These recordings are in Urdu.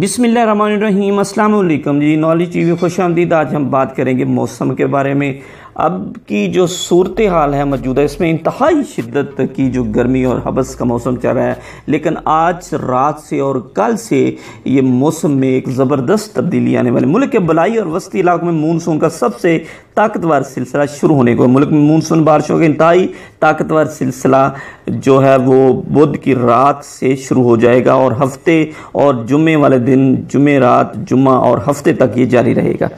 بسم اللہ الرحمن الرحیم، السلام علیکم۔ جی نالج ٹی وی خوش آمدید، آج ہم بات کریں گے موسم کے بارے میں۔ اب کی جو صورتحال ہے موجودہ، اس میں انتہائی شدت کی جو گرمی اور حبس کا موسم چل رہا ہے، لیکن آج رات سے اور کل سے یہ موسم میں ایک زبردست تبدیلی آنے والے ملک کے بلائی اور وسطی علاقوں میں مونسون کا سب سے طاقتور سلسلہ شروع ہونے کو، ملک میں مونسون بارشوں کا انتہائی طاقتور سلسلہ جو ہے وہ بدھ کی رات سے شروع ہو جائے گا اور ہفتے اور جمعے والے دن، جمعے رات، جمعہ اور ہفتے تک یہ جاری رہے گا۔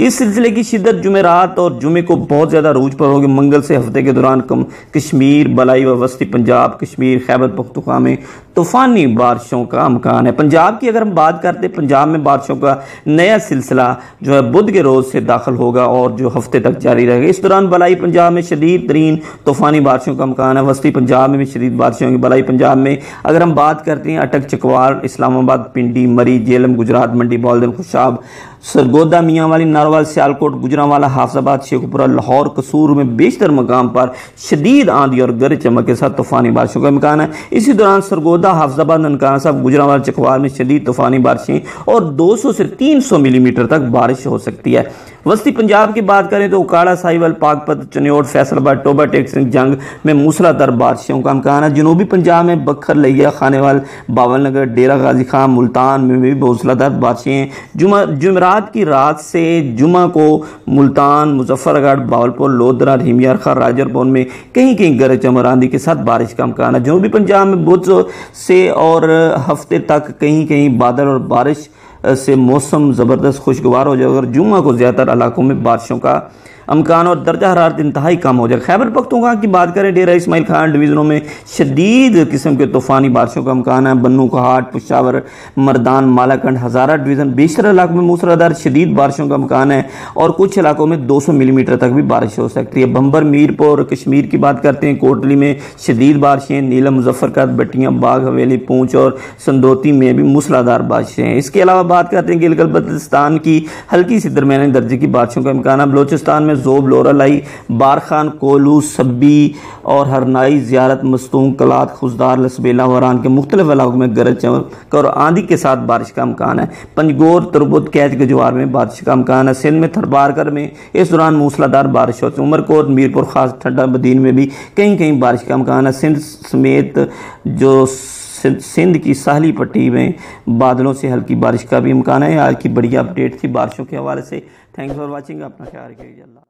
اس سلسلے کی شدت جمعرات اور جمعے کو بہت زیادہ روج پر ہوگی۔ منگل سے ہفتے کے دوران کم کشمیر، بلائی و وسطی پنجاب، کشمیر، خیبر پختونخوا میں طوفانی بارشوں کا امکان ہے۔ پنجاب کی اگر ہم بات کرتے پنجاب میں بارشوں کا نیا سلسلہ جو ہے بدھ کے روز سے داخل ہوگا اور جو ہفتے تک جاری رہے گا۔ اس دوران بلائی پنجاب میں شدید ترین طوفانی بارشوں کا امکان ہے۔ وسطی پنجاب میں بھی شدید بارشیں ہوں گی۔ بلائی پنجاب میں اگر ہم بات کرتے ہیں، اٹک، چکوار، اسلام آباد، پنڈی، مری، جیلم، گجرات، منڈی بالدن خوشاب، سرگودا، میاں والی ناروال سیالکوٹ گجرا حافظ آباد شیخ پورہ لاہور، قصور میں بیشتر مقام پر شدید آندھی اور گر چمک کے ساتھ طوفانی بارشوں کا امکان ہے۔ اسی دوران سرگودا حافظ آباد ننکانہ صاحب گجرا والا چکوار میں شدید طوفانی بارشیں اور دو سو سے تین سو ملی میٹر تک بارش ہو سکتی ہے۔ وسطی پنجاب کی بات کریں تو اکاڑا، سائیول پاک پت چنیوٹ فیصل آباد ٹوبا ٹیکسنگ جنگ میں موسلا در بارشوں کا امکان ہے۔ جنوبی پنجاب میں بکھر لیا خانے وال باول نگر، ڈیرہ غازی خان، ملتان میں بھی موسلا در بارشیں ہیں۔ جمعرات کی رات سے جمعہ کو ملتان مظفر گڑھ باولپور لودرا رحیمیار خر راجر پور میں کہیں کہیں گرج چمر آندھی کے ساتھ بارش کا امکان ہے۔ جنوبی پنجاب میں بدھ سے اور ہفتے تک کہیں کہیں بادل اور بارش سے موسم زبردست خوشگوار ہو جائے اگر جمعہ کو زیادہ تر علاقوں میں بارشوں کا امکان اور درجہ حرارت انتہائی کم ہو جائے۔ خیبر پختونخوا کی بات کریں، ڈیرہ اسماعیل خان ڈویژنوں میں شدید قسم کے طوفانی بارشوں کا امکان ہے۔ بنو کہاٹ، پشاور، مردان، مالاکنڈ، ہزارہ ڈویژن، بیشتر علاقوں میں موسرادار شدید بارشوں کا امکان ہے اور کچھ علاقوں میں دو سو ملی میٹر تک بھی بارش ہو سکتی ہے۔ بمبر، میرپور، کشمیر کی بات کرتے ہیں، کوٹلی میں شدید بارشیں، نیلم مظفرکت بٹیاں، باغ، حویلی، پونچ اور سندوتی میں بھی مسلادار بارشیں ہیں۔ اس کے علاوہ بات کرتے ہیں گلگل بلتستان کی ہلکی سی درمیانی درجے کی بارشوں کا امکان ہے۔ بلوچستان میں زوب لورالائی بارخان، کولو، سبی اور ہرنائی زیارت مستون کلات خزدار لسبیلہ وران کے مختلف علاقوں میں گرج چمک اور آندھی کے ساتھ بارش کا امکان ہے۔ پنجگور، تربت کیچ گجوار میں بارش کا امکان ہے۔ سندھ میں تھربارکر میں اس دوران موسلادار بارش ہوتی ہے عمرکوٹ میرپور خاص ٹھنڈا بدین میں بھی کہیں کہیں بارش کا امکان ہے۔ سندھ سمیت جو سندھ کی ساحلی پٹی میں بادلوں سے ہلکی بارش کا بھی امکان ہے۔ آج کی بڑی اپڈیٹ تھی بارشوں کے حوالے سے۔ تھینکس فار واچنگ اپنا خیال رکھیے۔ اللہ